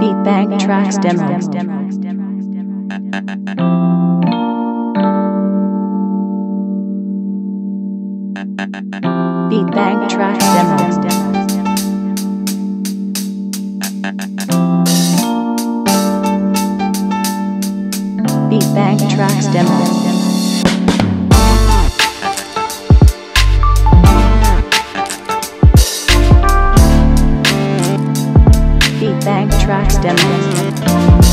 Beat Bank Tracks Demo. Beat Bank Tracks Demo. Beat Bank Tracks Demo. Bank Tracks Demos.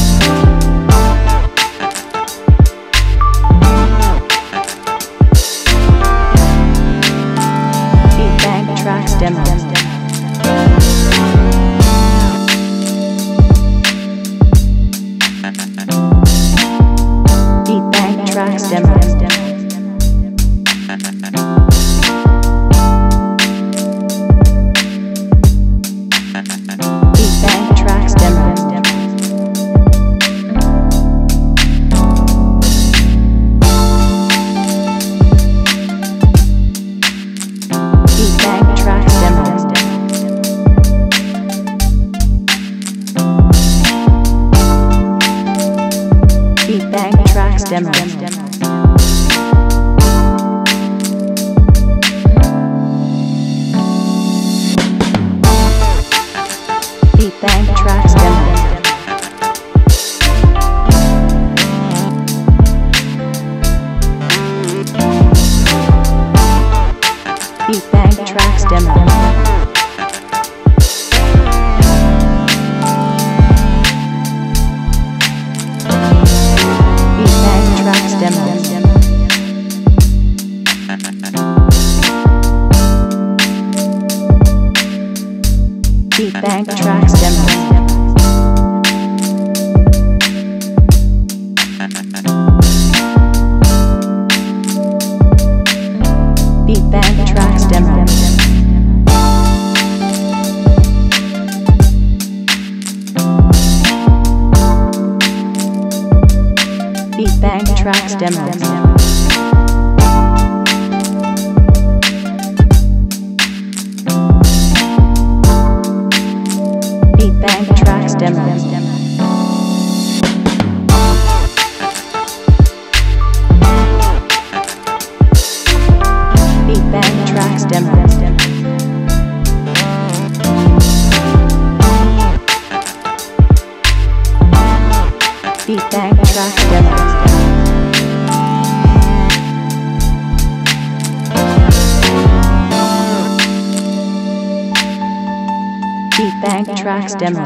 demo. demo. Bank Tracks Demo. Beat Tracks Demo. Beat Tracks Demo. Bank Tracks Demo.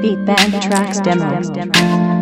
Beat Bank Tracks Demo.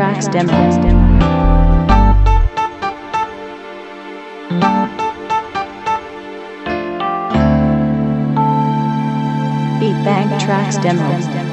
Tracks Demo. Beat Bank Tracks Demo.